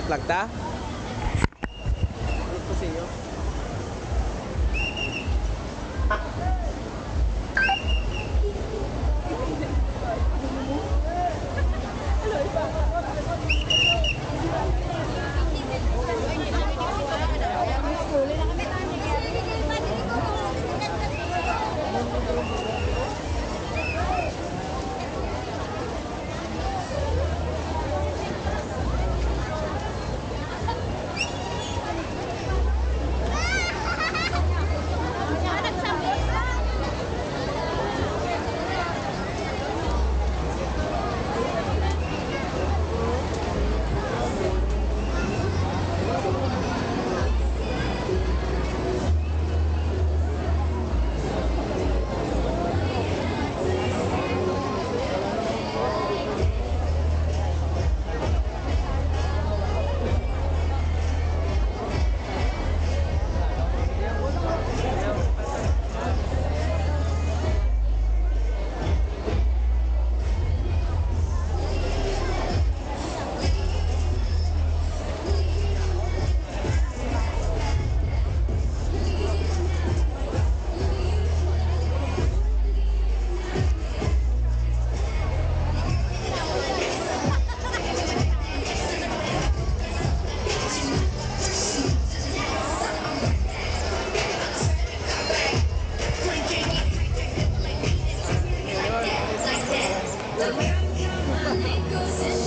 Katlag ta? Ito Go.